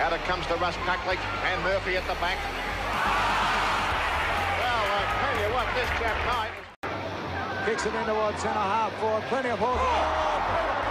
Out it comes to Russ Cuckley and Murphy at the back. Well, I tell you what, this chap Knight... Kicks it in towards centre half for plenty of horses. Oh!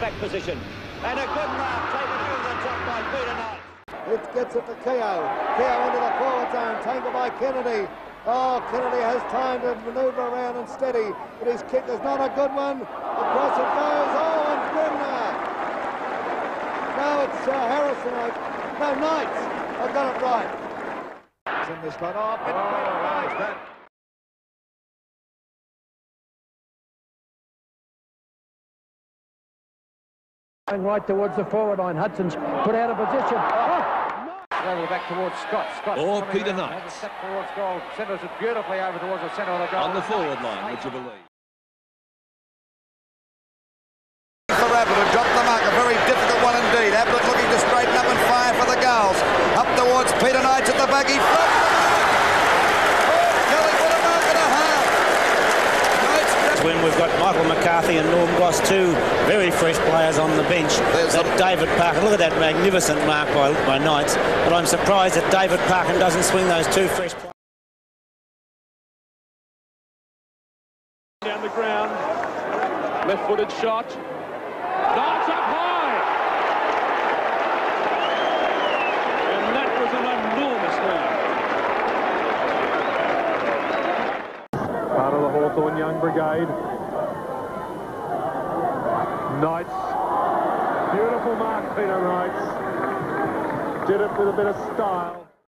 Back position. And a good mark taken over the top by Peter Knight. It gets it to Keogh. Keogh into the forward zone, tangled by Kennedy. Oh, Kennedy has time to manoeuvre around and steady, but his kick is not a good one. Across it goes. Oh, and Grimner. Now it's uh, Harrison. No, Knights. I've got it right. It's in this one. Oh, Peter oh, Knight. right towards the forward line. Hudson's put out of position. Oh. Over back towards Scott. Scott or Peter Knight. Has a step towards goal. Centres it beautifully over towards the centre of the goal. On the forward line, would you believe? For Ablett, dropped the mark. A very difficult one indeed. Ablett looking to straighten up and fire for the goals. Up towards Peter Knight at the back. He when we've got Michael McCarthy and Norm Goss, two very fresh players on the bench. There's that David Parkin, look at that magnificent mark by, by Knights, but I'm surprised that David Parkin doesn't swing those two fresh players. Down the ground, left-footed shot. Knights up high! And that was an enormous run. Part of the Hawthorn Young Brigade. Knights. Beautiful mark, Peter Knights. Did it with a bit of style.